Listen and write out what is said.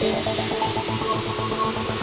ハハハハ!